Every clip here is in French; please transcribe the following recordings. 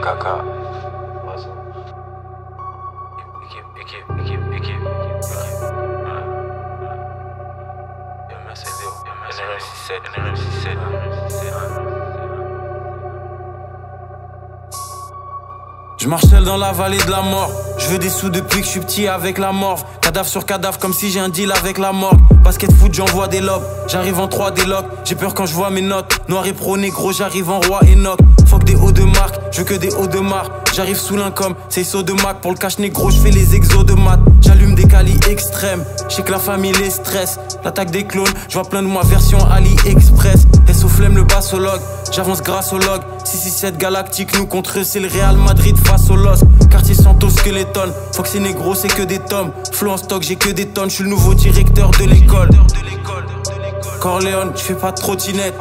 KKK. Équipe, équipe, équipe, équipe, équipe. NRM67, NRM67. Je marchelle dans la vallée de la mort. Je veux des sous depuis que je suis petit avec la morve. Cadavre sur cadavre comme si j'ai un deal avec la mort. Basket foot, j'envoie des lobes. J'arrive en 3 des locks. J'ai peur quand je vois mes notes. Noir et pro négro, j'arrive en roi Enoch. Fuck des hauts de je veux que des hauts de marque. J'arrive sous l'income, c'est saut de Mac. Pour le cash négro, je fais les exos de maths. J'allume des calis extrêmes. Je que la famille les stress. L'attaque des clones, je vois plein de moi version Ali Express. Et soufflème le bassologue, j'avance grâce au log. 667 galactique, nous contre eux, c'est le Real Madrid face au LOSC. Quartier Santos, skeleton. Faut que c'est négro, c'est que des tomes. Flow en stock, j'ai que des tonnes. Je suis le nouveau directeur de l'école. Corleone, je fais pas de trottinette.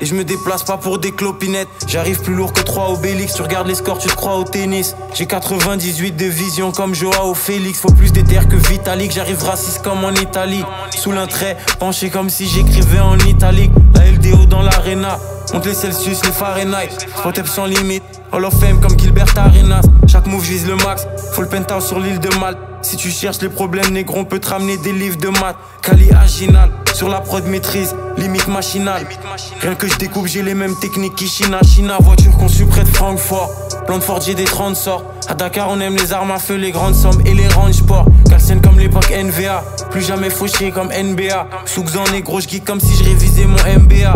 Et je me déplace pas pour des clopinettes. J'arrive plus lourd que 3 Obélix. Tu regardes les scores, tu te crois au tennis. J'ai 98 de vision comme Joao Félix. Faut plus d'éther que Vitalik. J'arrive raciste comme en Italie. Sous l'intrait, penché comme si j'écrivais en italique. Dans l'arena. Monte les Celsius, les Fahrenheit. Protep sans limite. Hall of Fame comme Gilbert Arenas. Chaque move vise le max. Faut le penthouse sur l'île de Malte. Si tu cherches les problèmes, négro, on peut te ramener des livres de maths. Kali Aginal, sur la prod maîtrise, limite machinale. Rien que je découpe, j'ai les mêmes techniques qu'Ichina, China. Voiture conçue près de Francfort. Plan de Ford, j'ai des 30 sorts. À Dakar, on aime les armes à feu, les grandes sommes et les range sport. Calcène comme l'époque NVA. Plus jamais fauché comme NBA. Soukzan négro, je comme si je révisais mon MBA.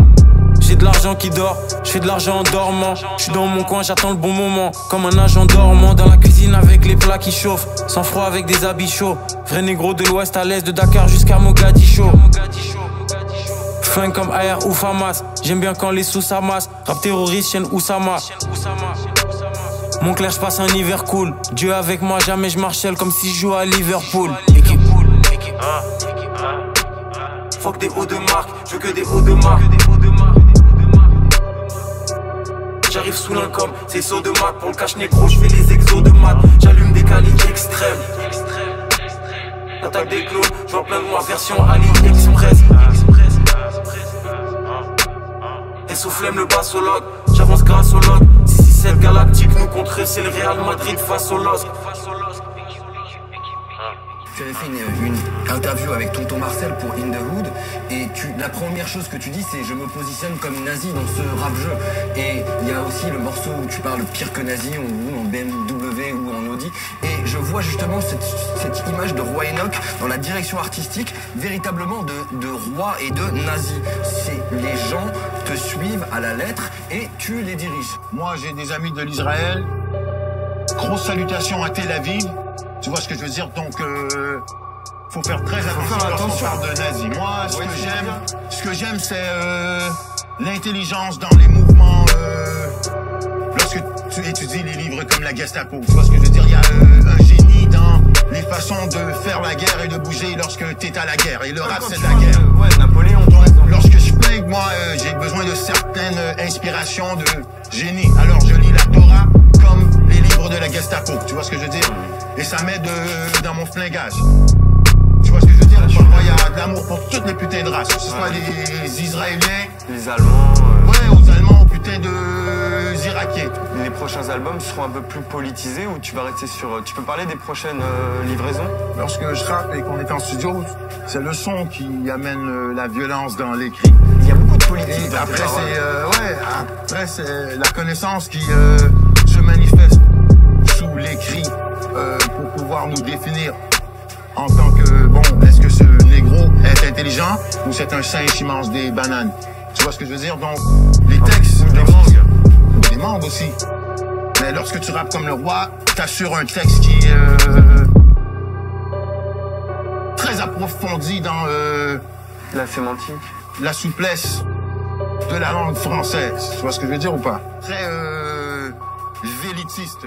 J'ai de l'argent qui dort, je fais de l'argent en dormant. Je suis dans mon coin, j'attends le bon moment. Comme un agent dormant dans la cuisine avec les plats qui chauffent. Sans froid avec des habits chauds. Vrai négro de l'ouest à l'est, de Dakar jusqu'à Mogadiscio. Fin comme AR ou Famas. J'aime bien quand les sous s'amassent. Rap terroriste, chaîne Oussama. Mon clair, je passe un hiver cool. Dieu avec moi, jamais je marchelle comme si je jouais à Liverpool. Équipe, équipe. Fuck des hauts de marque, je veux que des hauts de marque. J'arrive sous l'income, c'est saut de mat Pour le cache négro, je fais les exos de maths J'allume des calis extrêmes Attaque des clones, je vois plein de moi version Ali Express Et soufflème le bassologue, j'avance grâce au log 667 galactique, nous contre eux, c'est le Real Madrid face au LOSC tu avais fait une, interview avec Tonton Marcel pour In the Hood et la première chose que tu dis c'est je me positionne comme nazi dans ce rap jeu et il y a aussi le morceau où tu parles pire que nazi en, en BMW ou en Audi. Et je vois justement cette, image de Roi Enoch dans la direction artistique véritablement de, de roi et de nazi. C'est les gens te suivent à la lettre et tu les diriges moi j'ai des amis de l'Israël grosse salutation à Tel Aviv tu vois ce que je veux dire? Donc, euh, faut faire très attention parle de nazi. Moi, ce que j'aime, ce que j'aime, c'est euh, l'intelligence dans les mouvements. Euh, lorsque tu étudies les livres comme la Gestapo, tu vois ce que je veux dire? Il y a un génie dans les façons de faire la guerre et de bouger lorsque t'es à la guerre. Et le rap, c'est la guerre. ouais, Napoléon, Moi, euh, j'ai besoin de certaines inspirations de génie. Alors, je lis la Torah comme les livres de la Gestapo. Tu vois ce que je veux dire? Et ça m'aide euh, dans mon flingage. Tu vois ce que je veux dire? Il y a de l'amour pour toutes les putains de races. Que ce soit les Israéliens, les Allemands. Euh, ouais, aux Allemands, aux putains de prochains albums seront un peu plus politisés ou tu vas rester sur. Euh, tu peux parler des prochaines livraisons? Lorsque je rappe et qu'on est en studio, c'est le son qui amène la violence dans l'écrit. Il y a beaucoup de politique. après, c'est ouais, après c'est la connaissance qui se manifeste sous l'écrit. Euh, pour pouvoir nous définir en tant que, bon, est-ce que ce négro est intelligent ou c'est un singe qui mange des bananes? Tu vois ce que je veux dire? Donc, les textes... Ou des mangues. Des mangues aussi. Mais lorsque tu rappes comme le roi, t'assures un texte qui est euh, très approfondi dans euh, la sémantique, la souplesse de la langue française. Tu vois ce que je veux dire ou pas? Très euh, vélitiste.